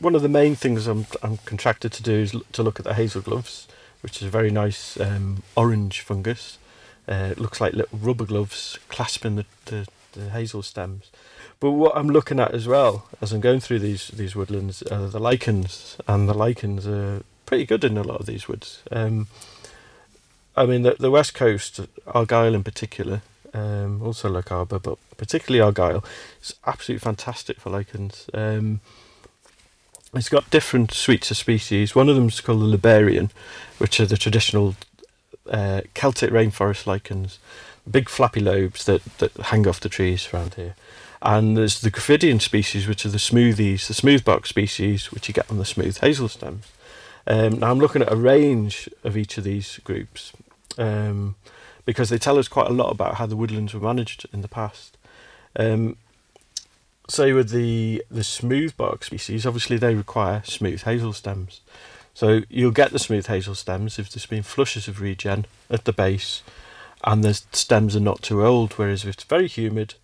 one of the main things I'm, I'm contracted to do is to look at the hazel gloves, which is a very nice um, orange fungus. Uh, it looks like little rubber gloves clasping the, the, the hazel stems. But what I'm looking at as well as I'm going through these these woodlands are the lichens, and the lichens are pretty good in a lot of these woods. Um, I mean, the, the west coast, Argyll in particular, um, also Lochaber, but particularly Argyll, is absolutely fantastic for lichens. Um, it's got different suites of species. One of them is called the Lobarion, which are the traditional uh, Celtic rainforest lichens, big flappy lobes that, that hang off the trees around here. And there's the Graphidion species, which are the smoothies, the smooth bark species, which you get on the smooth hazel stems. Um, now I'm looking at a range of each of these groups um, because they tell us quite a lot about how the woodlands were managed in the past. Um, say with the the smooth bark species, obviously they require smooth hazel stems. So you'll get the smooth hazel stems if there's been flushes of regen at the base and the stems are not too old, whereas if it's very humid,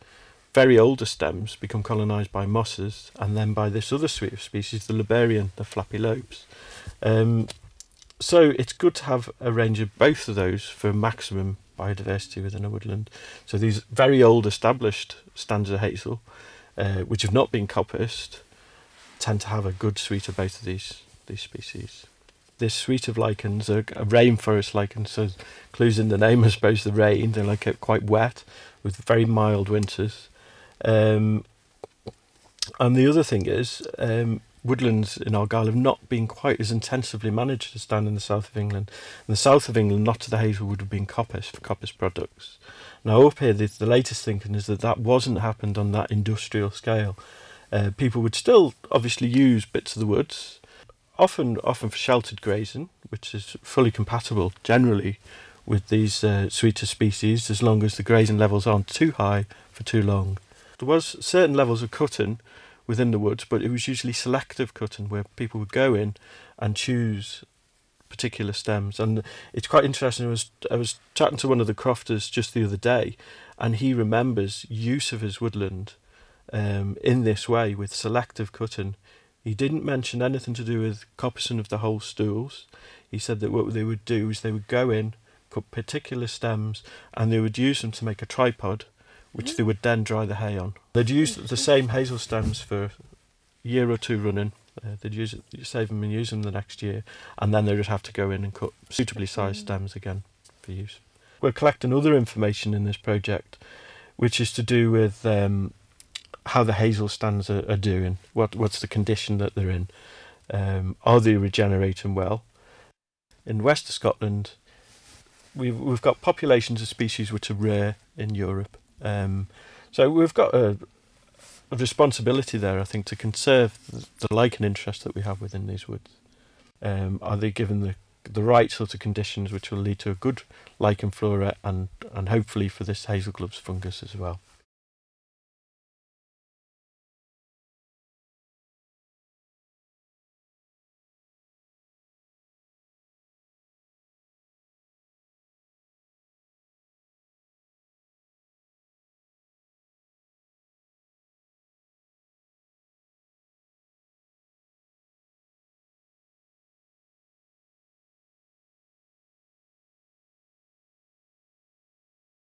very older stems become colonised by mosses and then by this other suite of species, the Lobarion, the flappy lobes. Um, so it's good to have a range of both of those for maximum biodiversity within a woodland. So these very old established stands of hazel, uh, which have not been coppiced, tend to have a good suite of both of these these species. This suite of lichens are rainforest lichen, so clues in the name, I suppose, the rain. They're uh, quite wet with very mild winters. Um, and the other thing is, um, woodlands in Argyll have not been quite as intensively managed as down in the south of England. In the south of England, not to the hazel would have been coppice for coppice products. Now up here, the, the latest thinking is that that wasn't happened on that industrial scale. Uh, people would still obviously use bits of the woods, often often for sheltered grazing, which is fully compatible generally with these uh, sweeter species as long as the grazing levels aren't too high for too long. There was certain levels of cutting within the woods, but it was usually selective cutting where people would go in and choose particular stems. And it's quite interesting. I was I was chatting to one of the crofters just the other day, and he remembers use of his woodland um, in this way with selective cutting. He didn't mention anything to do with coppicing of the whole stools. He said that what they would do is they would go in, cut particular stems, and they would use them to make a tripod which they would then dry the hay on. They'd use the same hazel stems for a year or two running. Uh, they'd use it, save them and use them the next year, and then they would have to go in and cut suitably sized stems again for use. We're collecting other information in this project, which is to do with um, how the hazel stands are, are doing. What what's the condition that they're in? Um, are they regenerating well? In west of Scotland, we've we've got populations of species which are rare in Europe. Um, so we've got a, a responsibility there, I think, to conserve the, the lichen interest that we have within these woods. Um, are they given the the right sort of conditions which will lead to a good lichen flora and and hopefully for this hazel gloves fungus as well.